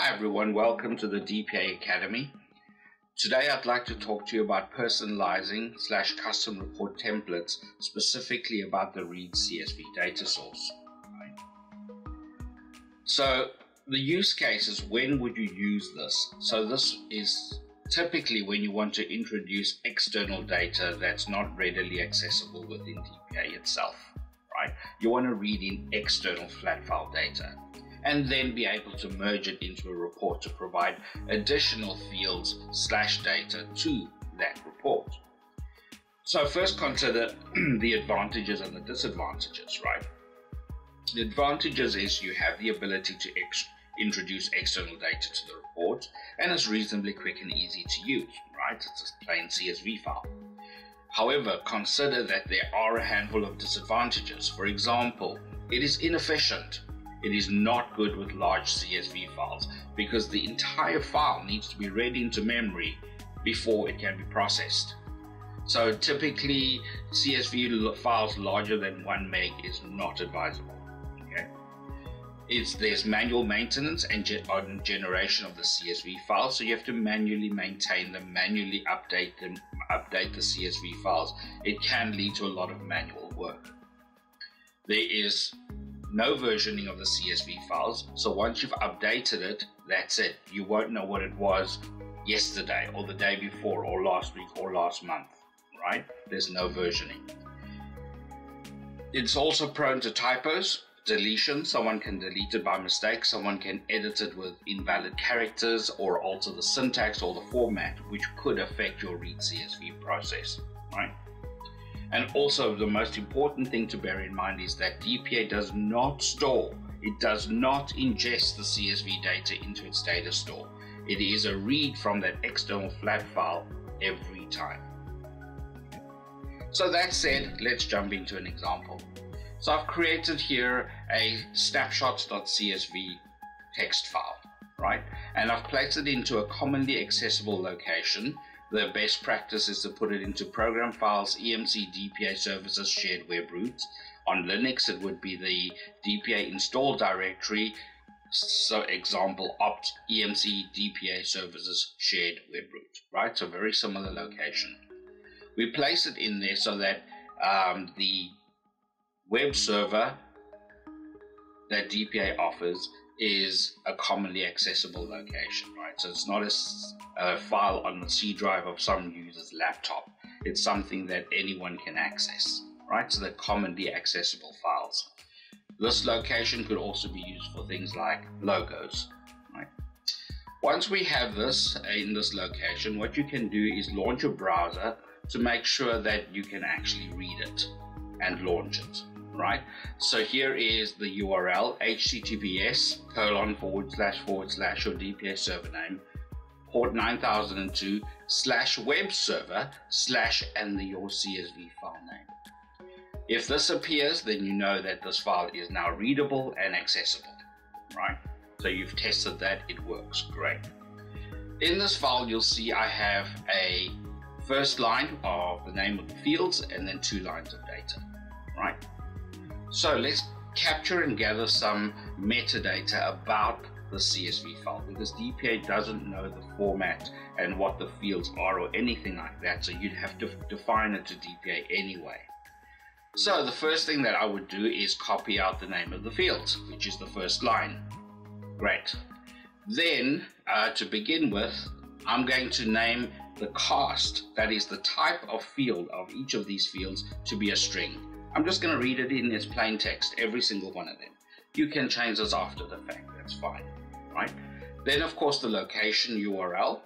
Hi everyone, welcome to the DPA Academy. Today I'd like to talk to you about personalizing slash custom report templates, specifically about the read CSV data source. So the use case is when would you use this? So this is typically when you want to introduce external data that's not readily accessible within DPA itself, right? You want to read in external flat file data and then be able to merge it into a report to provide additional fields slash data to that report. So first consider the advantages and the disadvantages, right? The advantages is you have the ability to ex introduce external data to the report and it's reasonably quick and easy to use, right? It's a plain CSV file. However, consider that there are a handful of disadvantages. For example, it is inefficient it is not good with large CSV files because the entire file needs to be read into memory before it can be processed. So typically CSV files larger than 1 meg is not advisable. Okay? It's, there's manual maintenance and ge on generation of the CSV files, so you have to manually maintain them, manually update them, update the CSV files. It can lead to a lot of manual work. There is no versioning of the CSV files. So once you've updated it, that's it. You won't know what it was yesterday or the day before or last week or last month, right? There's no versioning. It's also prone to typos, deletion. Someone can delete it by mistake. Someone can edit it with invalid characters or alter the syntax or the format, which could affect your read CSV process, right? And also, the most important thing to bear in mind is that DPA does not store, it does not ingest the CSV data into its data store. It is a read from that external flat file every time. So that said, let's jump into an example. So I've created here a snapshots.csv text file, right? And I've placed it into a commonly accessible location the best practice is to put it into program files, EMC DPA services, shared web root. On Linux, it would be the DPA install directory. So example, opt EMC DPA services shared web root, right? So very similar location. We place it in there so that um, the web server that DPA offers is a commonly accessible location, right? So it's not a, a, file on the C drive of some user's laptop. It's something that anyone can access, right? So they're commonly accessible files. This location could also be used for things like logos, right? Once we have this uh, in this location, what you can do is launch a browser to make sure that you can actually read it and launch it right? So here is the URL, https colon forward slash forward slash your DPA server name, port 9002 slash web server slash and the, your CSV file name. If this appears, then you know that this file is now readable and accessible, right? So you've tested that, it works, great. In this file, you'll see I have a first line of the name of the fields and then two lines of data, right? So let's capture and gather some metadata about the CSV file because DPA doesn't know the format and what the fields are or anything like that so you'd have to define it to DPA anyway. So the first thing that I would do is copy out the name of the fields, which is the first line. Great. Then uh, to begin with I'm going to name the cast that is the type of field of each of these fields to be a string I'm just going to read it in its plain text, every single one of them. You can change this after the fact, that's fine, right? Then, of course, the location URL.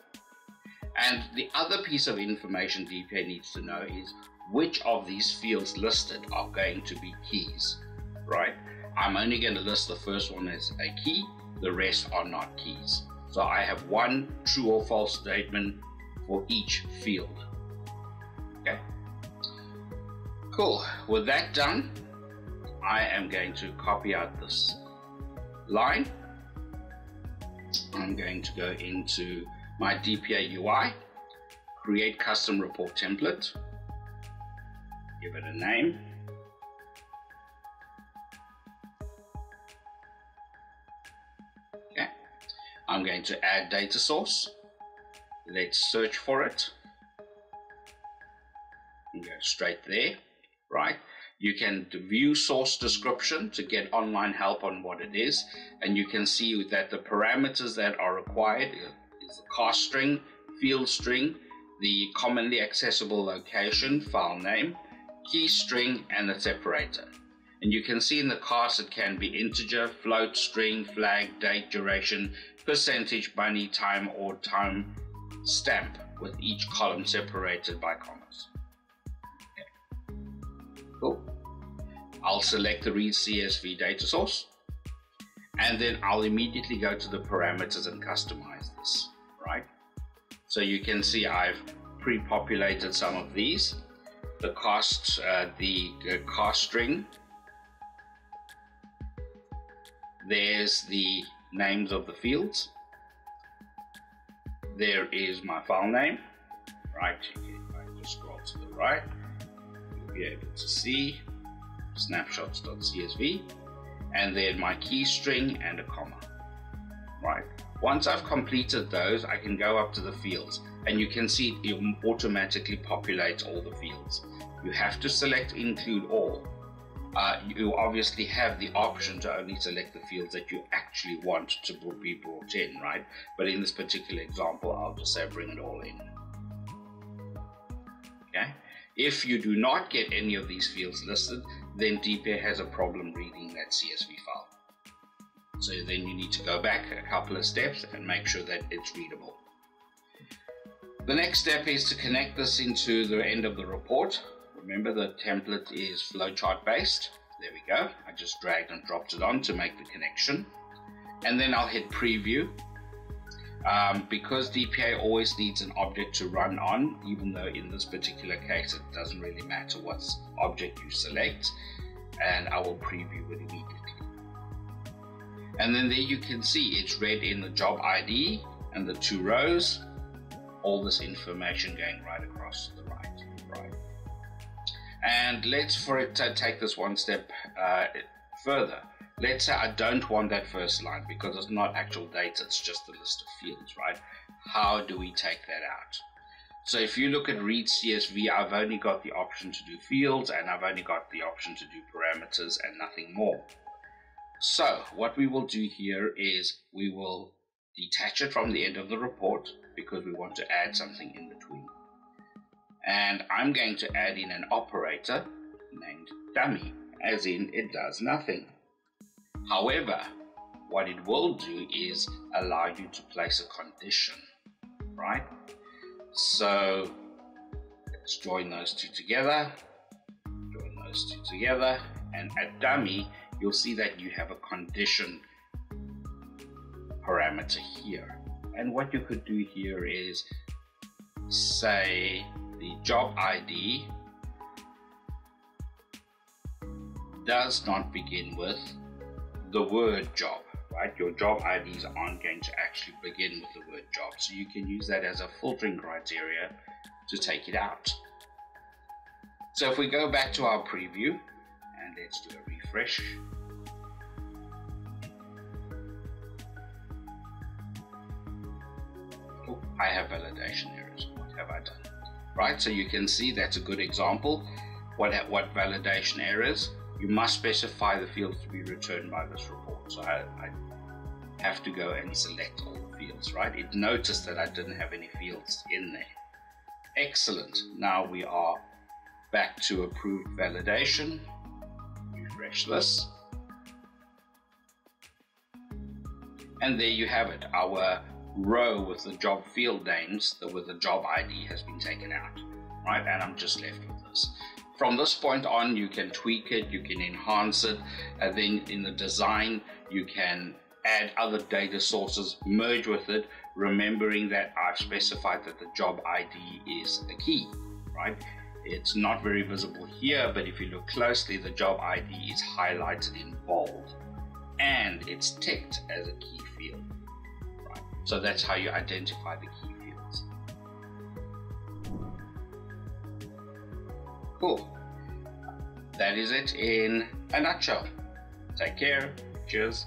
And the other piece of information DPA needs to know is which of these fields listed are going to be keys, right? I'm only going to list the first one as a key, the rest are not keys. So I have one true or false statement for each field. Cool, with that done, I am going to copy out this line. I'm going to go into my DPA UI, create custom report template, give it a name, Okay. I'm going to add data source. Let's search for it. And go straight there, right? You can view source description to get online help on what it is. And you can see that the parameters that are required is the cast string, field string, the commonly accessible location, file name, key string, and the separator. And you can see in the cast it can be integer, float, string, flag, date, duration, percentage, money, time, or time stamp with each column separated by commas. I'll select the read CSV data source and then I'll immediately go to the parameters and customize this, right? So you can see I've pre-populated some of these. The cost, uh, the uh, cast string. There's the names of the fields. There is my file name, right? If I just scroll to the right, you'll be able to see snapshots.csv and then my key string and a comma, right? Once I've completed those, I can go up to the fields and you can see it automatically populates all the fields. You have to select include all. Uh, you obviously have the option to only select the fields that you actually want to be brought in, right? But in this particular example, I'll just say bring it all in. Okay. If you do not get any of these fields listed, then DPA has a problem reading that CSV file. So then you need to go back a couple of steps and make sure that it's readable. The next step is to connect this into the end of the report. Remember the template is flowchart based. There we go. I just dragged and dropped it on to make the connection. And then I'll hit preview. Um, because DPA always needs an object to run on, even though in this particular case it doesn't really matter what object you select, and I will preview it immediately. And then there you can see it's read in the job ID and the two rows, all this information going right across the right. right. And let's, for it to take this one step uh, further, let's say I don't want that first line because it's not actual data, it's just a list of fields, right? How do we take that out? So if you look at read CSV, I've only got the option to do fields and I've only got the option to do parameters and nothing more. So what we will do here is we will detach it from the end of the report because we want to add something in between. And I'm going to add in an operator named dummy, as in it does nothing. However, what it will do is allow you to place a condition, right? So let's join those two together, join those two together, and at dummy, you'll see that you have a condition parameter here. And what you could do here is say the job ID does not begin with the word job, right? Your job IDs aren't going to actually begin with the word job. So you can use that as a filtering criteria to take it out. So if we go back to our preview and let's do a refresh. Oh, I have validation errors. What have I done? Right, so you can see that's a good example. What, what validation errors? You must specify the fields to be returned by this report. So I, I have to go and select all the fields, right? It noticed that I didn't have any fields in there. Excellent. Now we are back to approved validation. Refresh this. And there you have it. Our row with the job field names the, with the job ID has been taken out, right? And I'm just left with this. From this point on, you can tweak it, you can enhance it, and then in the design, you can add other data sources, merge with it, remembering that I've specified that the job ID is a key, right? It's not very visible here, but if you look closely, the job ID is highlighted in bold and it's ticked as a key field. Right? So that's how you identify the key Cool. That is it in a nutshell. Take care. Cheers.